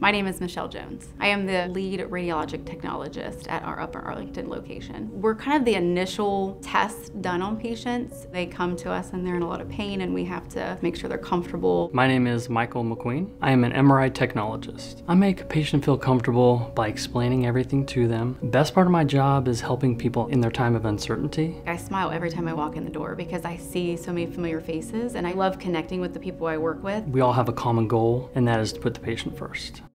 My name is Michelle Jones. I am the lead radiologic technologist at our Upper Arlington location. We're kind of the initial tests done on patients. They come to us and they're in a lot of pain and we have to make sure they're comfortable. My name is Michael McQueen. I am an MRI technologist. I make a patient feel comfortable by explaining everything to them. Best part of my job is helping people in their time of uncertainty. I smile every time I walk in the door because I see so many familiar faces and I love connecting with the people I work with. We all have a common goal, and that is to put the patient first.